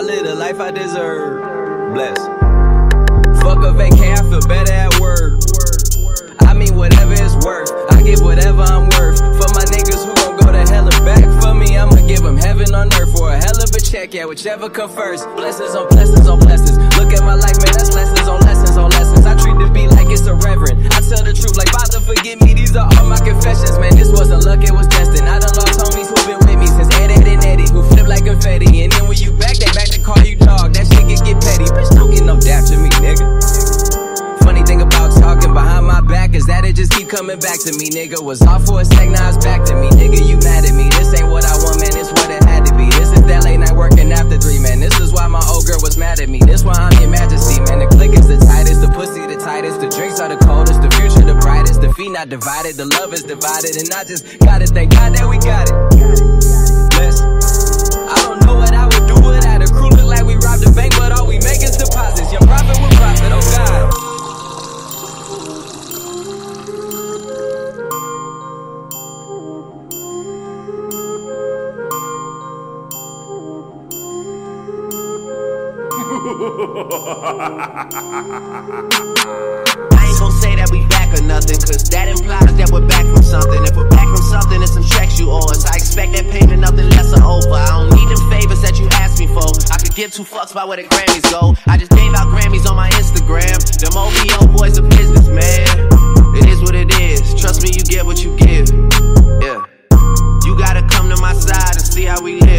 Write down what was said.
I live the life I deserve. Bless. Fuck a vacay, I feel better at work. I mean, whatever it's worth. I give whatever I'm worth. For my niggas who gon' go to hell and back for me, I'ma give them heaven on earth for a hell of a check. Yeah, whichever come first. Blessings on blessings on blessings. Look at my life, man, that's lessons on lessons on lessons. I treat the beat like coming back to me, nigga. Was off for a sec, now it's back to me, nigga. You mad at me? This ain't what I want, man. This what it had to be. This is that late night working after three, man. This is why my old girl was mad at me. This why I'm your majesty, man. The click is the tightest, the pussy the tightest, the drinks are the coldest, the future the brightest, the feet not divided, the love is divided, and I just gotta thank God that we got it. Bless. I ain't gon' say that we back or nothing, cause that implies that we're back from something. If we're back from something, it's some checks you owe us. I expect that payment, nothing less or over. I don't need them favors that you asked me for. I could give two fucks about where the Grammys go. I just gave out Grammys on my Instagram. Them OVO boys are business, man. It is what it is. Trust me, you get what you give. Yeah. You gotta come to my side and see how we live.